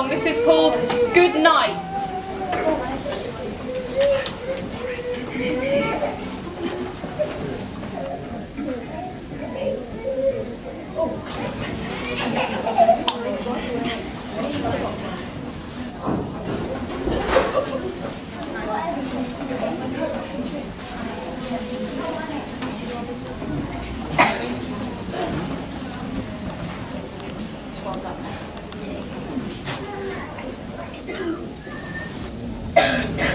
song. This is called Good Night. Thank you. Thank you.